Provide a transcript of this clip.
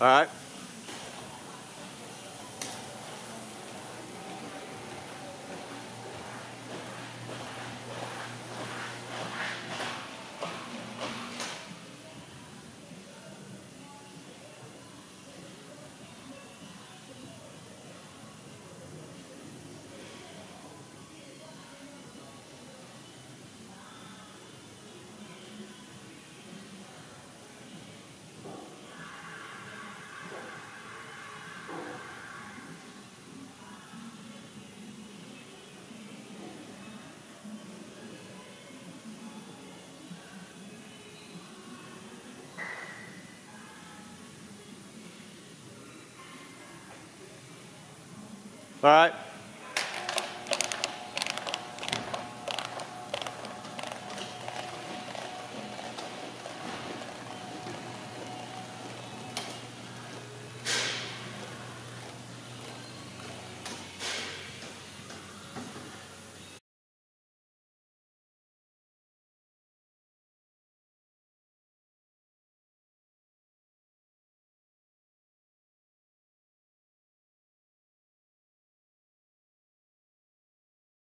All right. All right.